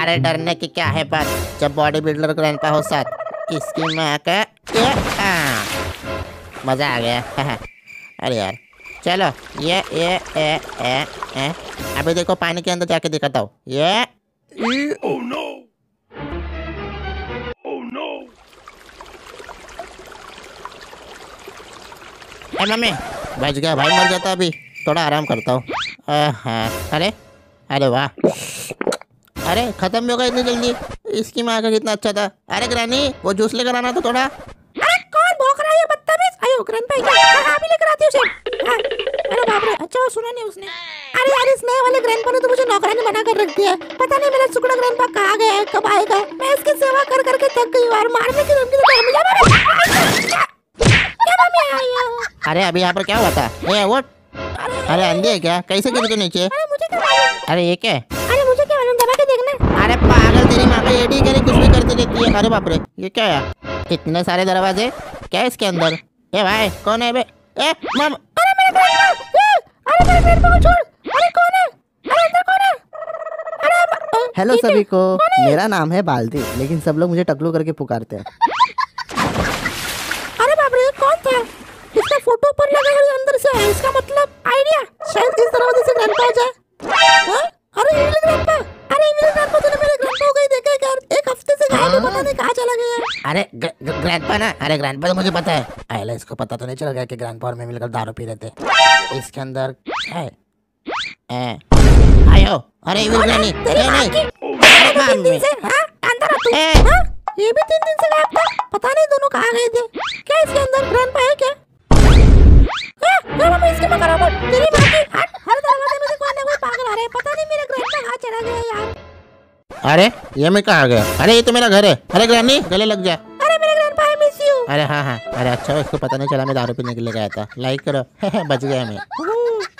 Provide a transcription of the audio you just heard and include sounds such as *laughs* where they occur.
अरे डरने की क्या है बात? जब बॉडी बिल्डर ग्रैंडपा हो साथ इसकी माँ का हाँ। मज़ा आ गया। *laughs* अरे यार। चलो ये ये ए ए ए अभी देखो पानी के अंदर जाके दिखाता हूँ। ये। Oh no! Oh no! Mummy बच गया। भाई मर जाता अभी। थोड़ा आराम करता हूँ। अरे अरे वाह अरे खत्म भी हो गया इतनी जल्दी इसकी माँ का कितना अच्छा था अरे ग्रानी वो जूस लेकर आना तो थोड़ा अरे कौन भौंक रहा है बदतमीज आयो ग्रैंडपा क्या हाँ, ही लेकर आती हो हाँ, अरे बाप रे अच्छा सुना नहीं उसने अरे यार इस नए वाले तो मुझे नौकरानी बना कर रख दिया पता नहीं मेरा ग्रैंडपा कहाँ गया है कब आएगा मैं इसकी सेवा कर करके थक गई और मारने की धमकी है मुझे है? अरे अभी यहाँ पर क्या हुआ था अरे अंधी है क्या? कैसे गिर के नीचे? अरे मुझे क्या अरे ये क्या? अरे मुझे क्या मालूम? दबा के देखना। अरे पागल तेरी माँ का एडी करे कुछ भी करती रहती है। अरे बाप रे ये क्या है? इतने सारे दरवाजे? क्या है इसके अंदर? ए भाई कौन है बे? ए मम। अरे मेरे ए, अरे मेरे ग्रैंडपा को छोड़। अरे कौन है? अरे अंदर कौन है? अरे हेलो सभी को। मेरा नाम है बाल्दी लेकिन सब लोग मुझे टकलू करके पुकारते हैं। अरे बाप रे कौन था? इसका फ़ोटो पर लगा है अंदर से है इसका मतलब आइडिया शायद इस दरवाजे से ग्रैंडपा आ जाए। हाँ? अरे इविल ग्रैंडपा अरे इविल ग्रैंडपा तूने मेरे ग्रैंडपा को कहीं देखा है क्या? एक हफ़्ते से गायब है। पता नहीं कहाँ चला गया अरे ग्रैंडपा ना? अरे ग्रैंडपा तो मुझे पता है। अरे इसको पता तो नहीं चल गया कि ग्रैंडपा और मैं मिलकर दारू पी रहे थे। इसके अंदर है? ए, आयो अरे इविल ग्रैनी तेरी ए नहीं। मम्मी दिन से हाँ? अंदर आ तू। हाँ? ये भी तीन दिन से गायब था। पता नहीं दोनों कहाँ गए थे। क्या इसके अंदर ग्रैंडपा है हाँ, मम्मी रोबोट तेरी माँ की हर दरवाजे में से कोई ना कोई पागल आ पता नहीं मेरा ग्रैंडपा कहाँ चला गया यार। अरे ये मैं कहा गया? अरे ये तो मेरा घर है। अरे ग्रैनी गले लग जा। अरे मेरे ग्रैंडपा आई मिस यू अरे हाँ हाँ। अरे अच्छा इसको पता नहीं चला मैं दारू पीने के लिए गया था। लाइक करो। *laughs* बच गया मैं।